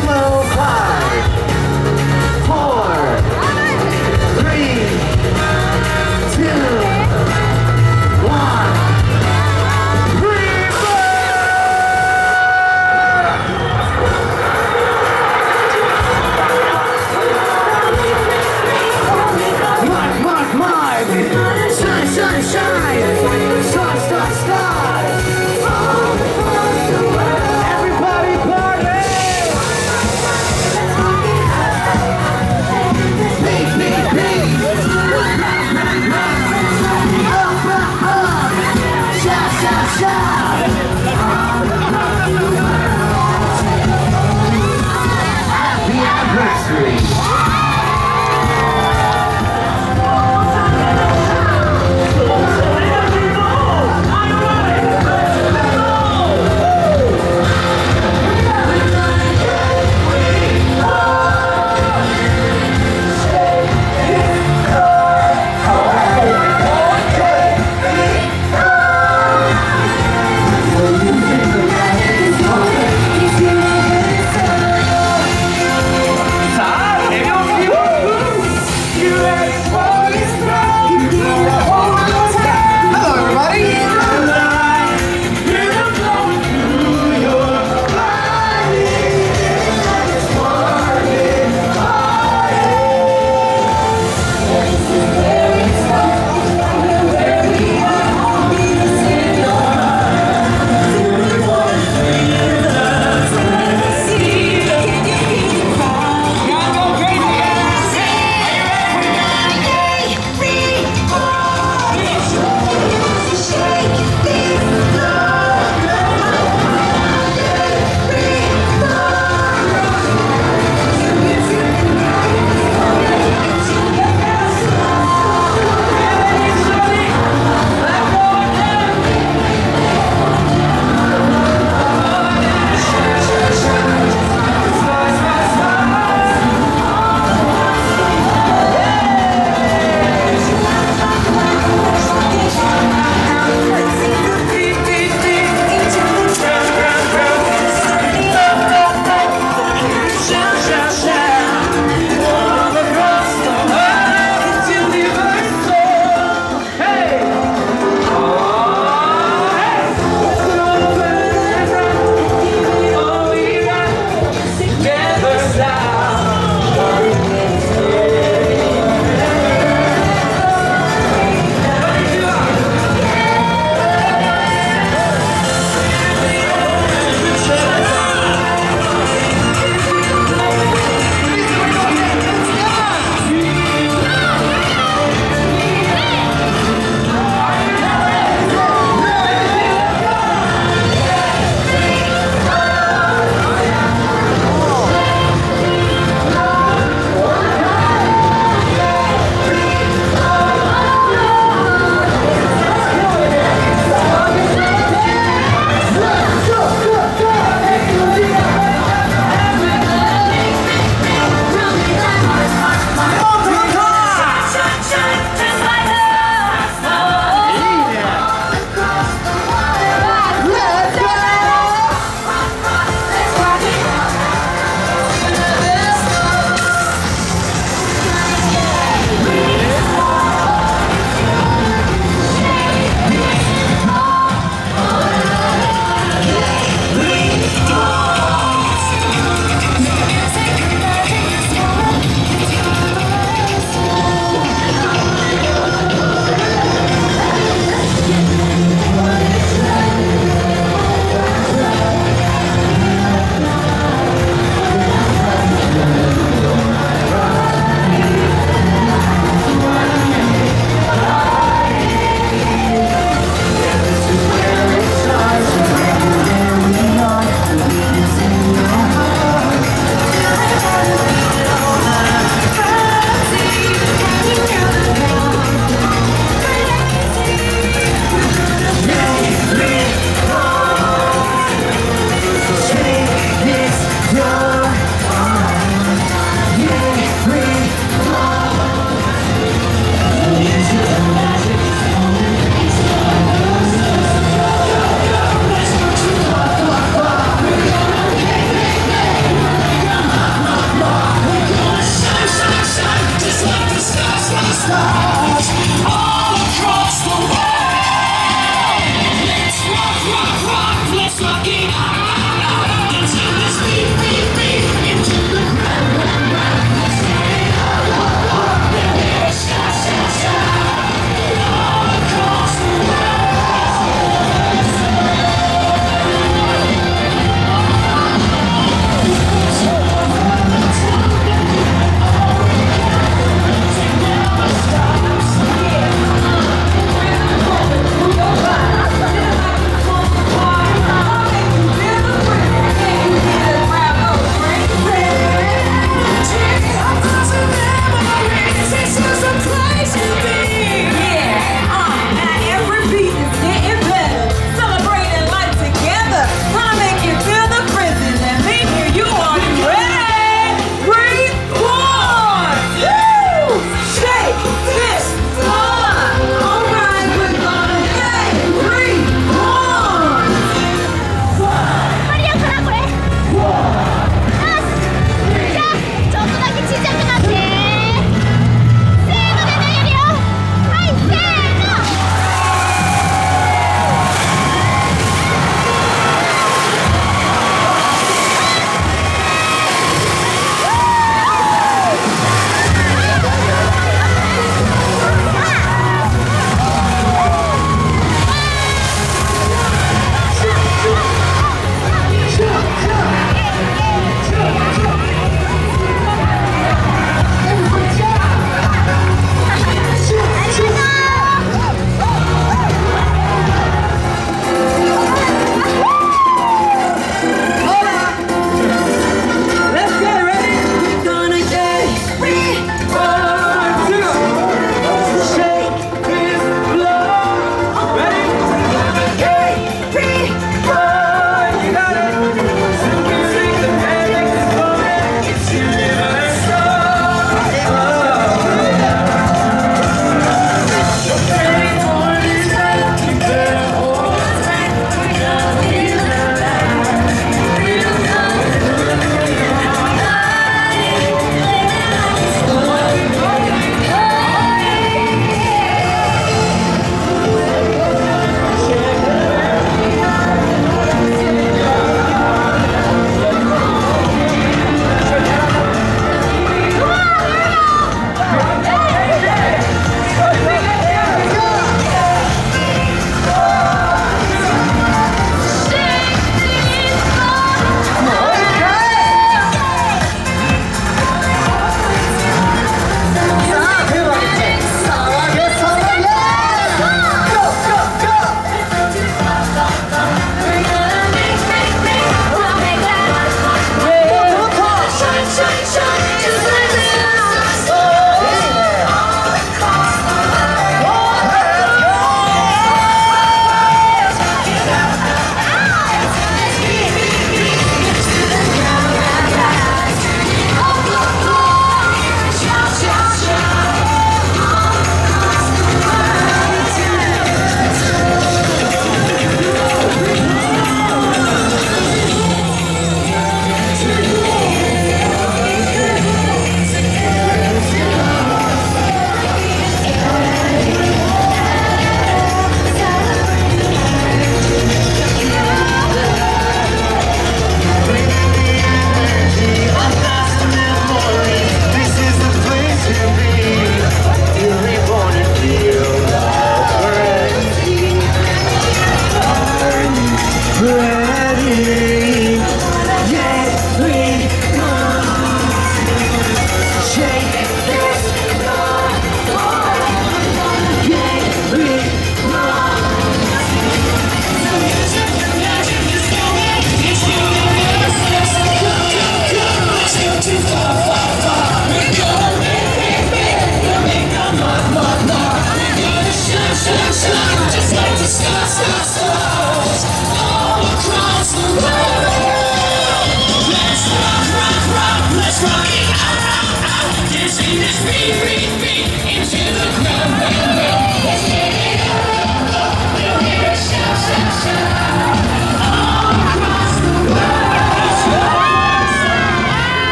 we go, Yeah.